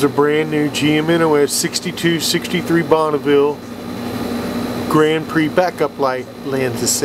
is a brand new GM-NOS 6263 Bonneville Grand Prix backup light lens assembly.